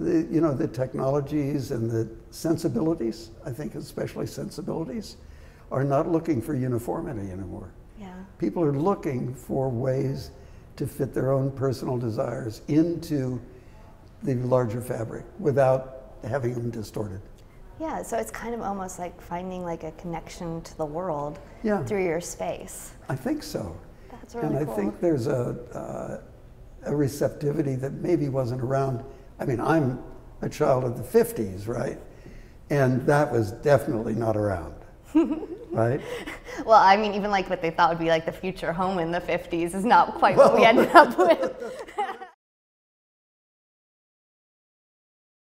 the, you know, the technologies and the sensibilities, I think especially sensibilities, are not looking for uniformity anymore. Yeah. People are looking for ways to fit their own personal desires into the larger fabric without having them distorted. Yeah, so it's kind of almost like finding like a connection to the world Yeah. through your space. I think so. That's really and I cool. think there's a, uh, a receptivity that maybe wasn't around. I mean, I'm a child of the 50s, right? And that was definitely not around, right? Well, I mean, even like what they thought would be like the future home in the 50s is not quite what we ended up with.